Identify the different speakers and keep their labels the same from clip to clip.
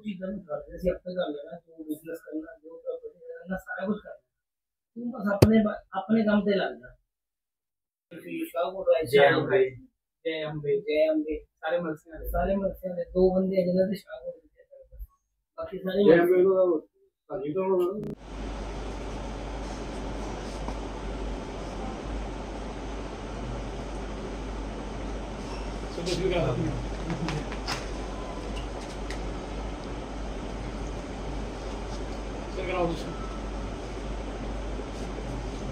Speaker 1: ਚੀਜ਼ਾਂ ਨੂੰ ਕਰਦੇ ਸੀ ਆਪਣੇ ਕਰ ਲੈਣਾ ਜੋ ਬਿਜ਼ਨਸ ਕਰਨਾ ਜੋ ਪ੍ਰੋਪਰਟੀ ਕਰਨਾ ਸਾਰਾ ਕੁਝ ਕਰਨਾ ਤੂੰ ਬਸ ਆਪਣੇ ਬ- ਆਪਣੇ ਕੰਮ ਤੇ ਲੱਗ ਜਾ ਤੁਸੀਂ ਸ਼ਾਹਕੋਟ ਆਏ
Speaker 2: ਜੈ ਅੰਬੇ।
Speaker 1: ਜੈ ਅੰਬੇ ਜੈ ਅੰਬੇ ਸਾਰੇ ਮਰਸਿਆਂ ਦੇ ਸਾਰੇ ਮਰਸਿਆਂ ਦੇ ਦੋ ਬੰਦੇ ਆ ਜਿਹਨਾਂ ਦੇ ਸ਼ਾਹਕੋਟ ਦੇ ਬਾਕੀ ਸਾਰੇ
Speaker 2: ਜੇ
Speaker 1: ਮਰਸੀਆਂ-
Speaker 2: ਮੈਨੂੰ ਤਾਂ ਭਾਜੀ ਤੋਂ ਸੋ ਤੁਸੀਂ ਕਰਾ ਸਰ ਕਰਾਓ ਤੁਸੀਂ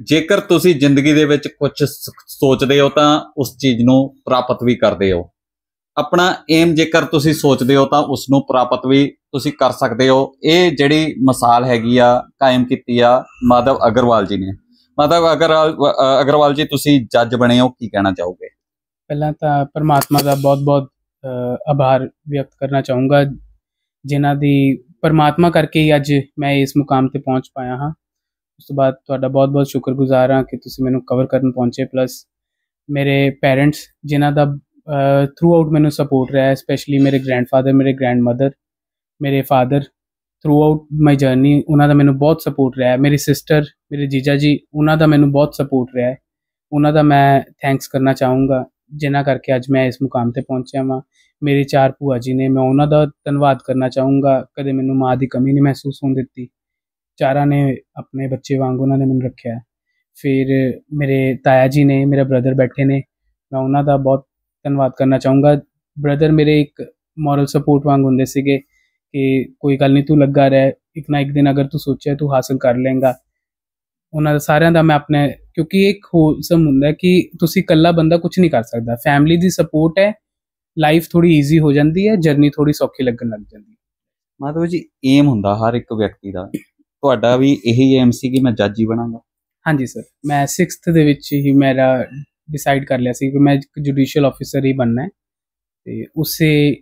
Speaker 3: ਜੇਕਰ ਤੁਸੀਂ ਜ਼ਿੰਦਗੀ ਦੇ ਵਿੱਚ ਕੁਝ ਸੋਚਦੇ ਹੋ ਤਾਂ ਉਸ ਚੀਜ਼ ਨੂੰ ਪ੍ਰਾਪਤ ਵੀ ਕਰਦੇ ਹੋ। ਆਪਣਾ ਏਮ ਜੇਕਰ ਤੁਸੀਂ ਸੋਚਦੇ ਹੋ ਤਾਂ ਉਸ ਨੂੰ ਪ੍ਰਾਪਤ ਵੀ ਤੁਸੀਂ ਕਰ ਸਕਦੇ ਹੋ। ਇਹ ਜਿਹੜੀ ਮਿਸਾਲ ਹੈਗੀ ਆ, ਕਾਇਮ ਕੀਤੀ ਆ ਮਾਧਵ ਅਗਰਵਾਲ ਜੀ ਨੇ। ਮਾਧਵ ਅਗਰਵਾਲ ਅਗਰਵਾਲ ਜੀ, ਤੁਸੀਂ ਜੱਜ ਬਣੇ ਹੋ, ਕੀ ਕਹਿਣਾ ਚਾਹੋਗੇ?
Speaker 4: ਪਹਿਲਾਂ ਤਾਂ ਪਰਮਾਤਮਾ ਦਾ ਬਹੁਤ-ਬਹੁਤ ਆਭਾਰ ਵਿਅਕਤ ਕਰਨਾ ਚਾਹੂੰਗਾ, ਜਿਨ੍ਹਾਂ ਦੀ ਪਰਮਾਤਮਾ ਕਰਕੇ ਹੀ ਅੱਜ ਮੈਂ ਇਸ ਮੁਕਾਮ ਤੇ ਪਹੁੰਚ ਪਾਇਆ ਹਾਂ। ਉਸ ਤੋਂ ਬਾਅਦ ਤੁਹਾਡਾ ਬਹੁਤ-ਬਹੁਤ ਸ਼ੁਕਰਗੁਜ਼ਾਰ ਹਾਂ ਕਿ ਤੁਸੀਂ ਮੈਨੂੰ ਕਵਰ ਕਰਨ ਪਹੁੰਚੇ ਪਲੱਸ ਮੇਰੇ ਪੇਰੈਂਟਸ ਜਿਨ੍ਹਾਂ ਦਾ ਥਰੂ ਆਊਟ ਮੈਨੂੰ ਸਪੋਰਟ ਰਿਹਾ ਹੈ ਸਪੈਸ਼ਲੀ ਮੇਰੇ ਗ੍ਰੈਂਡਫਾਦਰ ਮੇਰੇ ਗ੍ਰੈਂਡਮਦਰ ਮੇਰੇ father throughout my journey ਉਹਨਾਂ ਦਾ ਮੈਨੂੰ ਬਹੁਤ ਸਪੋਰਟ ਰਿਹਾ। ਹੈ ਮੇਰੀ ਸਿਸਟਰ ਮੇਰੇ ਜੀਜਾ ਜੀ, ਉਹਨਾਂ ਦਾ ਮੈਨੂੰ ਬਹੁਤ ਸਪੋਰਟ ਰਿਹਾ। ਹੈ ਉਹਨਾਂ ਦਾ ਮੈਂ ਥੈਂਕਸ ਕਰਨਾ ਚਾਹੂੰਗਾ, ਜਿਨ੍ਹਾਂ ਕਰਕੇ ਅੱਜ ਮੈਂ ਇਸ ਮੁਕਾਮ ਤੇ ਪਹੁੰਚਿਆ ਹਾਂ ਮੇਰੇ ਚਾਰ ਭੂਆ ਜੀ ਨੇ, ਮੈਂ ਉਹਨਾਂ ਦਾ ਧੰਨਵਾਦ ਕਰਨਾ ਚਾਹੂੰਗਾ। ਕਦੇ ਮੈਨੂੰ ਮਾਂ ਦੀ ਕਮੀ ਨਹੀਂ ਮਹਿਸੂਸ ਹੋਣ ਦਿੱਤੀ। ਚਾਰਾਂ ਨੇ ਆਪਣੇ ਬੱਚੇ ਵਾਂਗ ਉਹਨਾਂ ਨੇ ਮੈਨੂੰ ਰੱਖਿਆ। ਫਿਰ ਮੇਰੇ ਤਾਇਆ ਜੀ ਨੇ, ਮੇਰਾ ਬ੍ਰਦਰ ਬੈਠੇ ਨੇ, ਮੈਂ ਉਹਨਾਂ ਦਾ ਬਹੁਤ ਧੰਨਵਾਦ ਕਰਨਾ ਚਾਹੂੰਗਾ। ਬ੍ਰਦਰ ਮੇਰੇ ਇੱਕ ਮੋਰਲ ਸਪੋਰਟ ਵਾਂਗ ਹੁੰਦੇ ਸੀਗੇ ਕਿ ਕੋਈ ਗੱਲ ਨਹੀਂ, ਤੂੰ ਲੱਗਾ ਰਹਿ, ਇੱਕ ਨਾ ਇੱਕ ਦਿਨ ਅਗਰ ਤੂੰ ਸੋਚਿਆ, ਤੂੰ ਹਾਸਲ ਕਰ ਲੇਗਾ ਉਹਨਾਂ ਦਾ ਸਾਰਿਆਂ ਦਾ ਮੈਂ ਆਪਣੇ, ਕਿਉਂਕਿ ਇੱਕ ਹੋਲਸਮ ਹੁੰਦਾ ਕਿ ਤੁਸੀਂ ਇਕੱਲਾ ਬੰਦਾ ਕੁਝ ਨਹੀਂ ਕਰ ਸਕਦਾ। ਫੈਮਿਲੀ ਦੀ ਸਪੋਰਟ ਹੈ ਲਾਈਫ ਥੋੜੀ ਈਜ਼ੀ ਹੋ ਜਾਂਦੀ ਹੈ ਜਰਨੀ ਥੋੜੀ ਸੌਖੀ ਲੱਗਣ ਲੱਗ ਜਾਂਦੀ ਹੈ।
Speaker 3: ਮਾਧਵ ਜੀ ਏਮ ਹੁੰਦਾ ਹਰ ਇੱਕ ਵਿਅਕਤੀ ਦਾ। ਤੁਹਾਡਾ ਵੀ ਇਹੀ ਏਮ ਸੀ ਕਿ ਮੈਂ ਜੱਜ ਹੀ ਬਣਾਂਗਾ?
Speaker 4: ਹਾਂਜੀ ਸਰ ਮੈਂ 6th ਦੇ ਵਿੱਚ ਹੀ ਮੇਰਾ ਡਿਸਾਈਡ ਕਰ ਲਿਆ ਸੀ ਕਿ ਮੈਂ ਇੱਕ ਜੁਡੀਸ਼ੀਅਲ ਆਫੀਸਰ ਹੀ ਬਣਨਾ ਹੈ। ਤੇ ਉਸੇ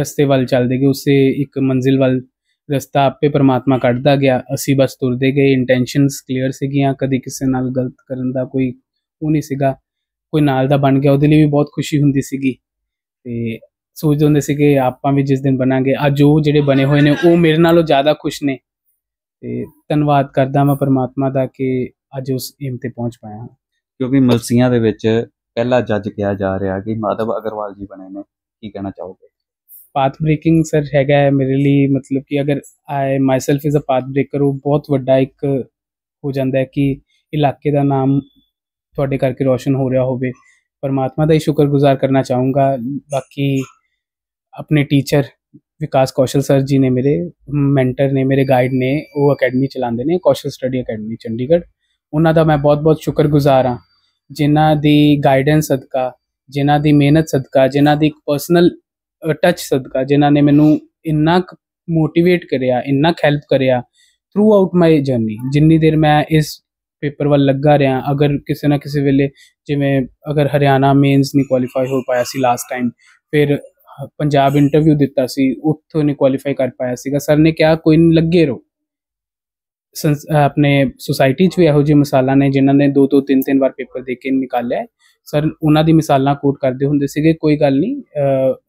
Speaker 4: ਰਸਤੇ ਵੱਲ ਚੱਲਦੇ ਗਏ, ਉਸੇ ਇੱਕ ਮੰਜ਼ਿਲ ਵੱਲ ਰਸਤਾ ਆਪੇ ਪਰਮਾਤਮਾ ਕੱਢਦਾ ਗਿਆ। ਅਸੀਂ ਬਸ ਤੁਰਦੇ ਗਏ ਇੰਟੈਂਸ਼ਨਸ ਕਲੀਅਰ ਸੀਗੀਆਂ, ਕਦੀ ਕਿਸੇ ਨਾਲ ਗਲਤ ਕਰਨ ਦਾ ਕੋਈ ਉਹ ਨਹੀਂ ਸੀਗਾ। ਕੋਈ ਨਾਲ ਦਾ ਬਣ ਗਿਆ, ਉਹਦੇ ਲਈ ਵੀ ਬਹੁਤ ਖੁਸ਼ੀ ਹੁੰਦੀ ਸੀਗੀ। ਤੇ ਸੋਚਦੇ ਹੁੰਦੇ ਸੀਗੇ, ਆਪਾਂ ਵੀ ਜਿਸ ਦਿਨ ਬਣਾਂਗੇ, ਅੱਜ ਉਹ ਜਿਹੜੇ ਬਣੇ ਹੋਏ ਨੇ, ਉਹ ਮੇਰੇ ਨਾਲੋਂ ਜ਼ਿਆਦਾ ਖੁਸ਼ ਨੇ। ਤੇ ਧੰਨਵਾਦ ਕਰਦਾ ਮੈਂ ਪਰਮਾਤਮਾ ਦਾ ਕਿ ਅੱਜ ਉਸ ਏਮ ਤੇ ਪਹੁੰਚ ਪਾਇਆ ਹਾਂ।
Speaker 3: ਕਿਉਂਕਿ ਮਲਸੀਆਂ ਦੇ ਵਿੱਚ ਪਹਿਲਾ ਜੱਜ ਕਿਹਾ ਜਾ ਰਿਹਾ ਕਿ ਮਾਧਵ ਅਗਰਵਾਲ ਜੀ ਬਣੇ ਨੇ ਕੀ ਕਹਿਣਾ ਚਾਹੋਗੇ?
Speaker 4: ਪਾਥ ਬ੍ਰੇਕਿੰਗ ਸਰ ਹੈਗਾ ਹੈ ਮੇਰੇ ਲਈ ਮਤਲਬ ਕਿ ਅਗਰ I myself is a path breaker ਉਹ ਬਹੁਤ ਵੱਡਾ ਇੱਕ ਹੋ ਜਾਂਦਾ ਹੈ ਕਿ ਇਲਾਕੇ ਦਾ ਨਾਮ ਤੁਹਾਡੇ ਕਰਕੇ ਰੋਸ਼ਨ ਹੋ ਰਿਹਾ ਹੋਵੇ। ਪਰਮਾਤਮਾ ਦਾ ਹੀ ਸ਼ੁਕਰਗੁਜ਼ਾਰ ਕਰਨਾ ਚਾਹੂੰਗਾ। ਬਾਕੀ ਆਪਣੇ ਟੀਚਰ ਵਿਕਾਸ ਕੌਸ਼ਲ ਸਰ ਜੀ ਨੇ ਮੇਰੇ, ਮੈਂਟਰ ਨੇ, ਮੇਰੇ ਗਾਈਡ ਨੇ, ਉਹ ਅਕੈਡਮੀ ਚਲਾਉਂਦੇ ਨੇ, ਕੌਸ਼ਲ ਸਟੱਡੀ ਅਕੈਡਮੀ ਚੰਡੀਗੜ੍ਹ। ਉਹਨਾਂ ਦਾ ਮੈਂ ਬਹੁਤ-ਬਹੁਤ ਸ਼ੁਕਰਗੁਜ਼ਾਰ ਹਾਂ। ਜਿਨ੍ਹਾਂ ਦੀ ਗਾਈਡੈਂਸ ਸਦਕਾ, ਜਿਨ੍ਹਾਂ ਦੀ ਮਿਹਨਤ ਸਦਕਾ, ਜਿਨ੍ਹਾਂ ਦੀ ਇੱਕ ਪਰਸਨਲ ਟੱਚ ਸਦਕਾ, ਜਿਨ੍ਹਾਂ ਨੇ ਮੈਨੂੰ ਇੰਨਾ ਮੋਟੀਵੇਟ ਕਰਿਆ, ਇੰਨਾ ਹੈਲਪ ਕਰਿਆ ਥਰੂ ਆਊਟ ਮਾਈ ਜਰਨੀ ਜਿੰਨੀ ਦੇਰ ਮੈਂ ਇਸ ਪੇਪਰ ਵੱਲ ਲੱਗਾ ਰਿਹਾ, ਅਗਰ ਕਿਸੇ ਨਾ ਕਿਸੇ ਵੇਲੇ ਜਿਵੇਂ ਅਗਰ ਹਰਿਆਣਾ ਮੇਨਸ ਨਹੀਂ ਕੁਆਲੀਫਾਈ ਹੋ ਪਾਇਆ ਸੀ ਲਾਸਟ ਟਾਈਮ ਫਿਰ ਪੰਜਾਬ ਇੰਟਰਵਿਊ ਦਿੱਤਾ ਸੀ, ਉੱਥੋਂ ਨਹੀਂ ਕੁਆਲੀਫਾਈ ਕਰ ਪਾਇਆ ਸੀਗਾ। ਸਰ ਨੇ ਕਿਹਾ, ਕੋਈ ਨਹੀਂ ਲੱਗੇ ਰਹੋ। ਆਪਣੇ ਸੁਸਾਇਟੀ 'ਚ ਵੀ ਇਹੋ ਜਿਹੇ ਮਿਸਾਲਾਂ ਨੇ ਜਿਨ੍ਹਾਂ ਨੇ ਦੋ ਦੋ ਤਿੰਨ ਤਿੰਨ ਵਾਰ ਪੇਪਰ ਦੇ ਕੇ ਨਿਕਾਲਿਆ ਸਰ ਉਹਨਾਂ ਦੀ ਮਿਸਾਲਾਂ ਕੋਟ ਕਰਦੇ ਹੁੰਦੇ ਸੀਗੇ, ਕੋਈ ਗੱਲ ਨਹੀਂ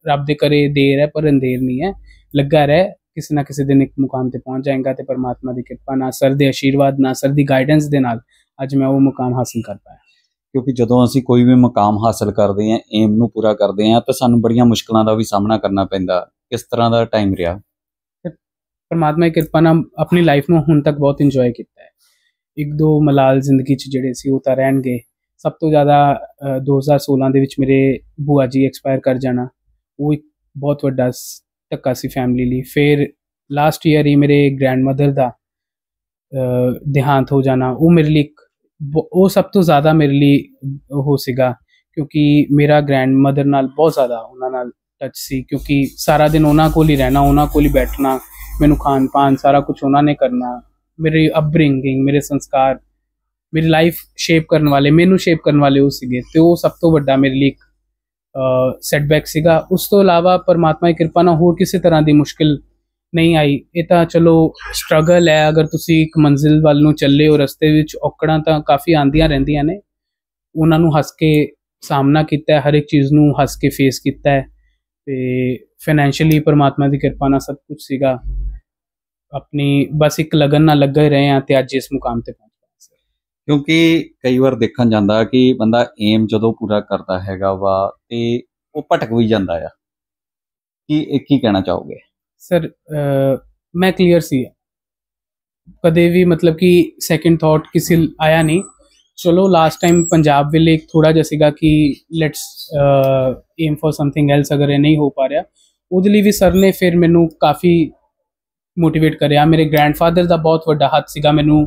Speaker 4: ਰੱਬ ਦੇ ਕਰੇ ਦੇਰ ਹੈ, ਪਰ ਅੰਧੇਰ ਨਹੀਂ ਹੈ। ਲੱਗਾ ਰਹਿ, ਕਿਸੇ ਨਾ ਕਿਸੇ ਦਿਨ ਇੱਕ ਮੁਕਾਮ ਤੇ ਪਹੁੰਚ ਜਾਏਗਾ ਤੇ ਪਰਮਾਤਮਾ ਦੀ ਕਿਰਪਾ ਨਾਲ ਸਰ ਦੇ ਆਸ਼ੀਰਵਾਦ ਨਾਲ ਸਰ ਦੀ ਗਾਈਡੈਂਸ ਦੇ ਨਾਲ ਅੱਜ ਮੈਂ ਉਹ ਮੁਕਾਮ ਹਾਸਲ ਕਰ ਪਾਇਆ।
Speaker 3: ਕਿਉਂਕਿ ਜਦੋਂ ਅਸੀਂ ਕੋਈ ਵੀ ਮੁਕਾਮ ਹਾਸਲ ਕਰਦੇ ਹਾਂ ਏਮ ਨੂੰ ਪੂਰਾ ਕਰਦੇ ਹਾਂ, ਤਾਂ ਸਾਨੂੰ ਬੜੀਆਂ ਮੁਸ਼ਕਲਾਂ ਦਾ ਵੀ ਸਾਹਮਣਾ ਕਰਨਾ ਪੈਂਦਾ। ਕਿਸ ਤਰ੍ਹਾਂ ਦਾ ਟਾਈਮ ਰਿਹਾ।
Speaker 4: ਪਰਮਾਤਮਾ ਦੀ ਕਿਰਪਾ ਨਾਲ ਆਪਣੀ ਲਾਈਫ ਨੂੰ ਹੁਣ ਤੱਕ ਬਹੁਤ ਇੰਜੋਏ ਕੀਤਾ ਹੈ। ਇੱਕ ਦੋ ਮਲਾਲ ਜ਼ਿੰਦਗੀ 'ਚ ਜਿਹੜੇ ਸੀ, ਉਹ ਤਾਂ ਰਹਿਣਗੇ। ਸਭ ਤੋਂ ਜ਼ਿਆਦਾ 2016 ਦੇ ਵਿੱਚ ਮੇਰੇ ਬੂਆ ਜੀ ਐਕਸਪਾਇਰ ਕਰ ਜਾਣਾ। ਉਹ ਇੱਕ ਬਹੁਤ ਵੱਡਾ ਧੱਕਾ ਸੀ ਫੈਮਿਲੀ ਲਈ। ਫਿਰ ਲਾਸਟ ਈਅਰ ਹੀ ਮੇਰੇ ਗ੍ਰੈਂਡਮਦਰ ਦਾ ਦੇਹਾਂਤ ਹੋ ਜਾਣਾ। ਉਹ ਮੇਰੇ ਲਈ ਉਹ ਸਭ ਤੋਂ ਜ਼ਿਆਦਾ ਮੇਰੇ ਲਈ ਉਹ ਸੀਗਾ ਕਿਉਂਕਿ ਮੇਰਾ ਗ੍ਰੈਂਡਮਦਰ ਨਾਲ ਬਹੁਤ ਜ਼ਿਆਦਾ ਉਹਨਾਂ ਨਾਲ ਟੱਚ ਸੀ ਕਿਉਂਕਿ ਸਾਰਾ ਦਿਨ ਉਹਨਾਂ ਕੋਲ ਹੀ ਰਹਿਣਾ, ਉਹਨਾਂ ਕੋਲ ਹੀ ਬੈਠਣਾ, ਮੈਨੂੰ ਖਾਣ ਪਾਨ ਸਾਰਾ ਕੁਝ ਉਹਨਾਂ ਨੇ ਕਰਨਾ, ਮੇਰੀ ਅਪਬ੍ਰਿੰਗਿੰਗ ਮੇਰੇ ਸੰਸਕਾਰ, ਮੇਰੀ ਲਾਈਫ ਸ਼ੇਪ ਕਰਨ ਵਾਲੇ, ਮੈਨੂੰ ਸ਼ੇਪ ਕਰਨ ਵਾਲੇ ਉਹ ਸੀਗੇ ਤੇ ਉਹ ਸਭ ਤੋਂ ਵੱਡਾ ਮੇਰੇ ਲਈ ਇੱਕ ਸੈਟਬੈਕ ਸੀਗਾ। ਉਸ ਤੋਂ ਇਲਾਵਾ ਪਰਮਾਤਮਾ ਦੀ ਕਿਰਪਾ ਨਾਲ ਹੋਰ ਕਿਸੇ ਤਰ੍ਹਾਂ ਦੀ ਮੁਸ਼ਕਿਲ ਨਹੀਂ ਆਈ। ਇਹ ਤਾਂ ਚਲੋ ਸਟਰਗਲ ਹੈ। ਅਗਰ ਤੁਸੀਂ ਇੱਕ ਮੰਜ਼ਿਲ ਵੱਲ ਨੂੰ ਚੱਲੇ ਹੋ, ਰਸਤੇ ਵਿੱਚ ਔਕੜਾਂ ਤਾਂ ਕਾਫੀ ਆਂਦੀਆਂ ਰਹਿੰਦੀਆਂ ਨੇ। ਉਹਨਾਂ ਨੂੰ ਹੱਸ ਕੇ ਸਾਹਮਣਾ ਕੀਤਾ ਹੈ। ਹਰ ਇੱਕ ਚੀਜ਼ ਨੂੰ ਹੱਸ ਕੇ ਫੇਸ ਕੀਤਾ ਹੈ। ਤੇ ਫਾਈਨੈਂਸ਼ੀਅਲੀ ਪਰਮਾਤਮਾ ਦੀ ਕਿਰਪਾ ਨਾਲ ਸਭ ਕੁਝ ਸੀਗਾ। ਆਪਣੀ ਬਸ ਇੱਕ ਲਗਨ ਨਾਲ ਲੱਗੇ ਰਹੇ ਆ ਤੇ ਅੱਜ ਇਸ ਮੁਕਾਮ ਤੇ ਪਹੁੰਚ ਗਏ ਸਰ
Speaker 3: ਕਿਉਂਕਿ ਕਈ ਵਾਰ ਦੇਖਣ ਜਾਂਦਾ ਕਿ ਬੰਦਾ ਏਮ ਜਦੋਂ ਪੂਰਾ ਕਰਦਾ ਹੈਗਾ ਵਾ ਤੇ ਉਹ ਭਟਕ ਵੀ ਜਾਂਦਾ ਆ। ਕੀ ਇਹ ਕੀ ਕਹਿਣਾ ਚਾਹੋਗੇ?
Speaker 4: ਸਰ ਮੈਂ ਕਲੀਅਰ ਸੀ। ਕਦੇ ਵੀ ਮਤਲਬ ਕਿ ਸੈਕਿੰਡ ਥਾਟ ਕਿਸੇ ਆਇਆ ਨਹੀਂ। ਚਲੋ ਲਾਸਟ ਟਾਈਮ ਪੰਜਾਬ ਵੇਲੇ ਇੱਕ ਥੋੜਾ ਜਿਹਾ ਸੀਗਾ ਕਿ let's aim for something else ਅਗਰ ਇਹ ਨਹੀਂ ਹੋ ਪਾ ਰਿਹਾ। ਉਹਦੇ ਲਈ ਵੀ ਸਰ ਨੇ ਫਿਰ ਮੈਨੂੰ ਕਾਫੀ ਮੋਟੀਵੇਟ ਕਰਿਆ। ਮੇਰੇ ਗ੍ਰੈਂਡਫਾਦਰ ਦਾ ਬਹੁਤ ਵੱਡਾ ਹੱਥ ਸੀਗਾ ਮੈਨੂੰ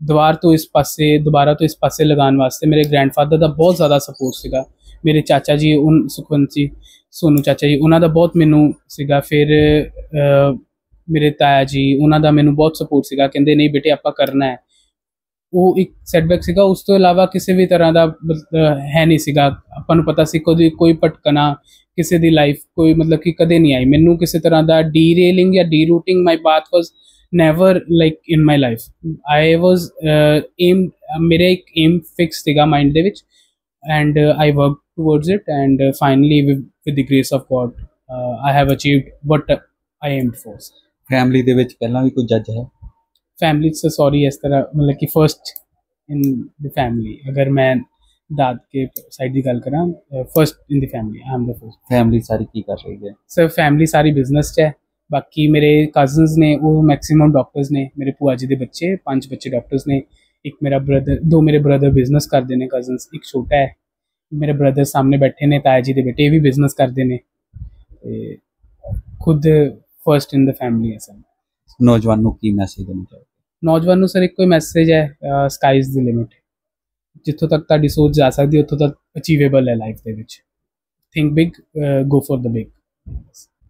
Speaker 4: ਦੁਬਾਰ ਤੋਂ ਇਸ ਪਾਸੇ, ਦੁਬਾਰਾ ਤੋਂ ਇਸ ਪਾਸੇ ਲਗਾਉਣ ਵਾਸਤੇ। ਮੇਰੇ ਗ੍ਰੈਂਡਫਾਦਰ ਦਾ ਬਹੁਤ ਜ਼ਿਆਦਾ ਸਪੋਰਟ ਸੀਗਾ। ਮੇਰੇ ਚਾਚਾ ਜੀ ਉਨ ਸੁਖਵੰਤ ਜੀ। ਸੋਨੂ ਚਾਚਾ ਜੀ, ਉਹਨਾਂ ਦਾ ਬਹੁਤ ਮੈਨੂੰ ਸੀਗਾ। ਫਿਰ ਮੇਰੇ ਤਾਇਆ ਜੀ, ਉਹਨਾਂ ਦਾ ਮੈਨੂੰ ਬਹੁਤ ਸਪੋਰਟ ਸੀਗਾ। ਕਹਿੰਦੇ, ਨਹੀਂ ਬੇਟੇ, ਆਪਾਂ ਕਰਨਾ ਹੈ। ਉਹ ਇੱਕ ਸੈਟਬੈਕ ਸੀਗਾ। ਉਸ ਤੋਂ ਇਲਾਵਾ ਕਿਸੇ ਵੀ ਤਰ੍ਹਾਂ ਦਾ ਹੈ ਨਹੀਂ ਸੀਗਾ। ਆਪਾਂ ਨੂੰ ਪਤਾ ਸੀ ਕਦੇ ਕੋਈ ਭਟਕਣਾ, ਕਿਸੇ ਦੀ ਲਾਈਫ ਕੋਈ ਮਤਲਬ ਕਿ ਕਦੇ ਨਹੀਂ ਆਈ। ਮੈਨੂੰ ਕਿਸੇ ਤਰ੍ਹਾਂ ਦਾ ਡੀਰੇਲਿੰਗ ਜਾਂ derouting my path was never like in my life I was aim ਮੇਰੇ ਇੱਕ ਏਮ ਫਿਕਸ ਸੀਗਾ ਮਾਈਂਡ ਦੇ ਵਿੱਚ। and uh, I worked towards it. And uh, finally, with, with the grace of God, uh, I have achieved what I aimed for.
Speaker 3: Family ਦੇ ਵਿੱਚ ਪਹਿਲਾਂ ਵੀ ਕੋਈ ਜੱਜ ਹੈ
Speaker 4: ਫੈਮਿਲੀ ਸੇ ਸੌਰੀ ਇਸ ਤਰ੍ਹਾਂ ਮਤਲਬ ਕਿ ਫਰਸਟ ਇਨ ਦ ਫੈਮਿਲੀ ਅਗਰ ਮੈਂ ਦਾਦ ਕੇ ਸਾਈਡ ਦੀ ਗੱਲ ਕਰਾਂ first in the family am the first
Speaker 3: family ਸਾਰੀ ਕੀ ਕਰ ਰਹੀ ਹੈ
Speaker 4: ਸਰ ਫੈਮਿਲੀ ਸਾਰੀ ਬਿਜ਼ਨਸ 'ਚ ਹੈ ਬਾਕੀ ਮੇਰੇ ਕਜ਼ਨਸ ਨੇ ਉਹ ਮੈਕਸਿਮਮ ਡਾਕਟਰਸ ਨੇ ਮੇਰੇ ਭੂਆ ਜੀ ਦੇ ਬੱਚੇ ਪੰਜ ਬੱਚੇ ਡਾਕਟਰਸ ਨੇ ਇੱਕ ਮੇਰਾ ਬ੍ਰਦਰ ਦੋ ਮੇਰੇ ਬ੍ਰਦਰ ਬਿਜ਼ਨਸ ਕਰਦੇ ਨੇ ਕਜ਼ਨਸ ਇੱਕ ਛੋਟਾ ਹੈ ਮੇਰੇ ਬ੍ਰਦਰ ਸਾਹਮਣੇ ਬੈਠੇ ਨੇ ਤਾਇਆ ਜੀ ਦੇ ਬੇਟੇ ਵੀ ਬਿਜ਼ਨਸ ਕਰਦੇ ਨੇ ਤੇ ਖੁਦ ਫਰਸਟ ਇਨ ਦ ਫੈਮਿਲੀ ਹੈ ਸਰ।
Speaker 3: ਨੌਜਵਾਨ ਨੂੰ ਕੀ ਮੈਸੇਜ ਦੇਣਾ ਚਾਹੋਗੇ?
Speaker 4: ਨੌਜਵਾਨ ਨੂੰ ਸਰ ਇੱਕੋ ਹੀ ਮੈਸੇਜ ਹੈ ਸਕਾਈ ਇਜ਼ ਦੀ ਲਿਮਿਟ ਜਿੱਥੋਂ ਤੱਕ ਤੁਹਾਡੀ ਸੋਚ ਜਾ ਸਕਦੀ ਹੈ ਉੱਥੋਂ ਤੱਕ ਅਚੀਵੇਬਲ ਹੈ ਲਾਈਫ ਦੇ ਵਿੱਚ। Think big go for the big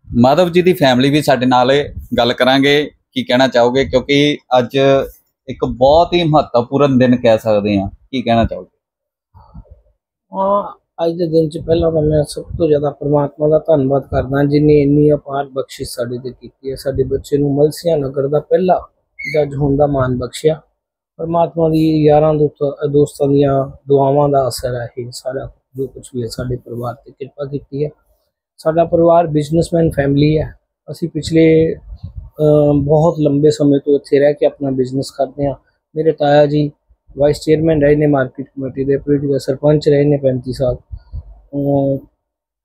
Speaker 3: Madhav ji the family ਵੀ ਸਾਡੇ ਨਾਲ ਗੱਲ ਕਰਾਂਗੇ ਕੀ ਕਹਿਣਾ ਚਾਹੋਗੇ? ਕਿਉਂਕਿ ਅੱਜ ਇੱਕ ਬਹੁਤ ਹੀ ਮਹੱਤਵਪੂਰਨ ਦਿਨ ਕਹਿ ਸਕਦੇ ਹਾਂ। ਕੀ ਕਹਿਣਾ ਚਾਹੋਗੇ?
Speaker 1: ਹਾਂ, ਅੱਜ ਦੇ ਦਿਨ ਚ ਪਹਿਲਾਂ ਤਾਂ ਮੈਂ ਸਭ ਤੋਂ ਜ਼ਿਆਦਾ ਪ੍ਰਮਾਤਮਾ ਦਾ ਧੰਨਵਾਦ ਕਰਦਾ ਜਿਨੇ ਇੰਨੀ ਅਪਾਰ ਬਖਸ਼ਿਸ਼ ਸਾਡੇ ਤੇ ਕੀਤੀ ਹੈ। ਸਾਡੇ ਬੱਚੇ ਨੂੰ ਮਲਸੀਆਂ ਨਗਰ ਦਾ ਪਹਿਲਾ ਜੱਜ ਹੋਣ ਦਾ ਮਾਣ ਬਖਸ਼ਿਆ। ਪ੍ਰਮਾਤਮਾ ਦੀ ਯਾਰਾਂ ਦੋਸਤਾਂ ਦੋਸਤਾਂ ਦੀਆਂ ਦੁਆਵਾਂ ਦਾ ਅਸਰ ਹੈ। ਇਹ ਸਾਰਾ ਜੋ ਕੁਝ ਵੀ ਹੈ, ਸਾਡੇ ਪਰਿਵਾਰ ਤੇ ਕਿਰਪਾ ਕੀਤੀ ਹੈ। ਸਾਡਾ ਪਰਿਵਾਰ ਬਿਜ਼ਨਸਮੈਨ ਫੈਮਿਲੀ ਹੈ। ਅਸੀਂ ਪਿਛਲੇ ਬਹੁਤ ਲੰਬੇ ਸਮੇਂ ਤੋਂ ਇੱਥੇ ਰਹਿ ਕੇ ਆਪਣਾ ਬਿਜ਼ਨਸ ਕਰਦੇ ਹਾਂ। ਮੇਰੇ ਤਾਇਆ ਜੀ ਵਾਈਸ ਚੇਅਰਮੈਨ ਰਹੇ ਨੇ ਮਾਰਕੀਟ ਕਮੇਟੀ ਦੇ ਪੋਲੀਟੀਕਲ ਸਰਪੰਚ ਰਹੇ ਨੇ 35 ਸਾਲ।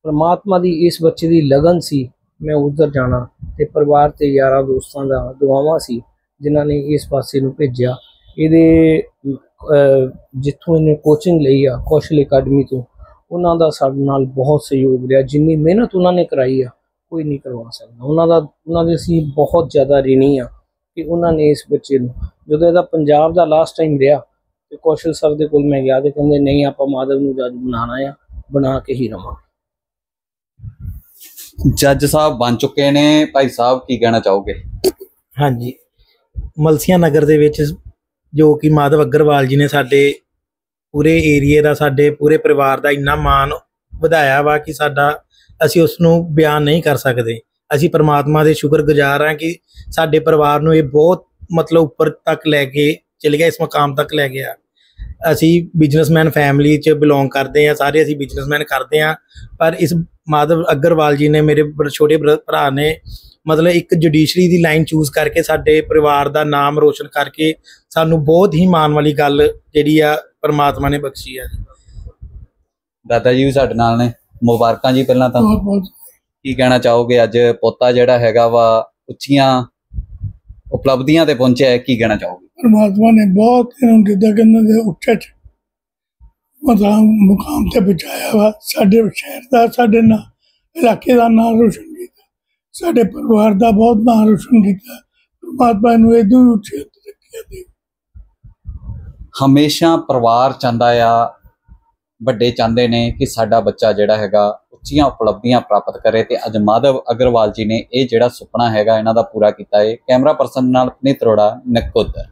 Speaker 1: ਪਰਮਾਤਮਾ ਦੀ ਇਸ ਬੱਚੇ ਦੀ ਲਗਨ ਸੀ, ਮੈਂ ਉਧਰ ਜਾਣਾ ਤੇ ਪਰਿਵਾਰ ਤੇ ਯਾਰਾਂ ਦੋਸਤਾਂ ਦਾ ਦੁਆਵਾਂ ਸੀ, ਜਿਨ੍ਹਾਂ ਨੇ ਇਸ ਪਾਸੇ ਨੂੰ ਭੇਜਿਆ। ਇਹਦੇ ਜਿੱਥੋਂ ਇਹਨੇ ਕੋਚਿੰਗ ਲਈ ਆ, ਕੌਸ਼ਲ ਅਕੈਡਮੀ ਤੋਂ, ਉਹਨਾਂ ਦਾ ਸਾਡੇ ਨਾਲ ਬਹੁਤ ਸਹਿਯੋਗ ਰਿਹਾ, ਜਿੰਨੀ ਮਿਹਨਤ ਉਹਨਾਂ ਨੇ ਕਰਾਈ ਆ ਕੋਈ ਨਹੀਂ ਕਰਵਾ ਸਕਦਾ। ਉਹਨਾਂ ਦਾ ਉਹਨਾਂ ਦੇ ਅਸੀਂ ਬਹੁਤ ਜ਼ਿਆਦਾ ਰਿਣੀ ਆ ਕਿ ਉਹਨਾਂ ਨੇ ਇਸ ਬੱਚੇ ਨੂੰ ਜਦੋਂ ਇਹਦਾ ਪੰਜਾਬ ਦਾ ਲਾਸਟ ਟਾਈਮ ਰਿਹਾ ਤੇ ਕੌਸ਼ਲ ਸਰ ਦੇ ਕੋਲ ਮੈਂ ਗਿਆ ਤੇ ਕਹਿੰਦੇ ਨਹੀਂ ਆਪਾਂ ਮਾਧਵ ਨੂੰ ਜੱਜ ਬਣਾਉਣਾ ਆ ਬਣਾ ਕੇ ਹੀ ਰਵਾਂ
Speaker 3: ਜੱਜ ਸਾਹਿਬ ਬਣ ਚੁੱਕੇ ਨੇ। ਭਾਈ ਸਾਹਿਬ ਕੀ ਕਹਿਣਾ ਚਾਹੋਗੇ?
Speaker 2: ਹਾਂਜੀ। ਮਲਸੀਆਂ ਨਗਰ ਦੇ ਵਿੱਚ ਜੋ ਕਿ ਮਾਧਵ ਅਗਰਵਾਲ ਜੀ ਨੇ ਸਾਡੇ ਪੂਰੇ ਏਰੀਏ ਦਾ ਸਾਡੇ ਪੂਰੇ ਪਰਿਵਾਰ ਦਾ ਇੰਨਾ ਮਾਣ ਵਧਾਇਆ ਵਾ ਕਿ ਸਾਡਾ ਅਸੀਂ ਉਸ ਨੂੰ ਬਿਆਨ ਨਹੀਂ ਕਰ ਸਕਦੇ। ਅਸੀਂ ਪਰਮਾਤਮਾ ਦੇ ਸ਼ੁਕਰਗੁਜ਼ਾਰ ਹਾਂ ਕਿ ਸਾਡੇ ਪਰਿਵਾਰ ਨੂੰ ਇਹ ਬਹੁਤ ਮਤਲਬ ਉੱਪਰ ਤੱਕ ਲੈ ਕੇ ਚਲੇ ਗਿਆ, ਇਸ ਮਕਾਮ ਤੱਕ ਲੈ ਗਿਆ। ਅਸੀਂ ਬਿਜ਼ਨਸਮੈਨ ਫੈਮਿਲੀ ਚ ਬਿਲੋਂਗ ਕਰਦੇ ਹਾਂ, ਸਾਰੇ ਅਸੀਂ ਬਿਜ਼ਨਸਮੈਨ ਕਰਦੇ ਹਾਂ, ਪਰ ਇਸ ਮਾਧਵ ਅਗਰਵਾਲ ਜੀ ਨੇ ਮੇਰੇ ਛੋਟੇ ਭਰਾ ਨੇ ਮਤਲਬ ਇੱਕ ਜੁਡੀਸ਼ਰੀ ਦੀ ਲਾਈਨ ਚੂਜ਼ ਕਰਕੇ ਸਾਡੇ ਪਰਿਵਾਰ ਦਾ ਨਾਮ ਰੋਸ਼ਨ ਕਰਕੇ ਸਾਨੂੰ ਬਹੁਤ ਹੀ ਮਾਣ ਵਾਲੀ ਗੱਲ ਜਿਹੜੀ ਆ ਪਰਮਾਤਮਾ ਨੇ ਬਖਸ਼ੀ ਆ।
Speaker 3: ਦਾਦਾ ਜੀ ਵੀ ਸਾਡੇ ਨਾਲ ਨੇ। ਮੁਬਾਰਕਾਂ ਜੀ ਪਹਿਲਾਂ ਤਾਂ। ਕੀ ਕਹਿਣਾ ਚਾਹੋਗੇ? ਅੱਜ ਪੋਤਾ ਜਿਹੜਾ ਹੈਗਾ ਵਾ ਉੱਚੀਆਂ ਉਪਲਬਧੀਆਂ ਤੇ ਪਹੁੰਚਿਆ ਹੈ ਕੀ ਕਹਿਣਾ ਚਾਹੋਗੇ?
Speaker 5: ਪਰਮਾਤਮਾ ਨੇ ਬਹੁਤ ਇਹਨਾਂ ਜਿੱਦਾਂ ਕਹਿੰਦੇ ਦੇ ਉੱਚੇ ਮਤਲਬ ਮੁਕਾਮ ਤੇ ਪਹੁੰਚਾਇਆ ਵਾ। ਸਾਡੇ ਸ਼ਹਿਰ ਦਾ ਸਾਡੇ ਨਾ ਇਲਾਕੇ ਦਾ ਨਾਮ ਰੋਸ਼ਨ ਕੀਤਾ। ਸਾਡੇ ਪਰਿਵਾਰ ਦਾ ਬਹੁਤ ਨਾਮ ਰੋਸ਼ਨ ਕੀਤਾ। ਪਰਮਾਤਮਾ ਨੂੰ ਵੀ ਉੱਚੇ ਰੱਖਿਆ ਦੇ
Speaker 3: ਹਮੇਸ਼ਾ ਪਰਿਵਾਰ ਚਾਹੁੰਦਾ ਆ ਵੱਡੇ ਚਾਹੁੰਦੇ ਨੇ ਕਿ ਸਾਡਾ ਬੱਚਾ ਜਿਹੜਾ ਹੈਗਾ ਉੱਚੀਆਂ ਉਪਲਬਧੀਆਂ ਪ੍ਰਾਪਤ ਕਰੇ ਤੇ ਅੱਜ ਮਾਧਵ ਅਗਰਵਾਲ ਜੀ ਨੇ ਇਹ ਜਿਹੜਾ ਸੁਪਨਾ ਹੈਗਾ ਇਹਨਾਂ ਦਾ ਪੂਰਾ ਕੀਤਾ ਹੈ। ਕੈਮਰਾ ਪਰਸਨ ਨਾਲ ਪਨੀਤ ਰੋੜਾ ਨਕੋਦਰ।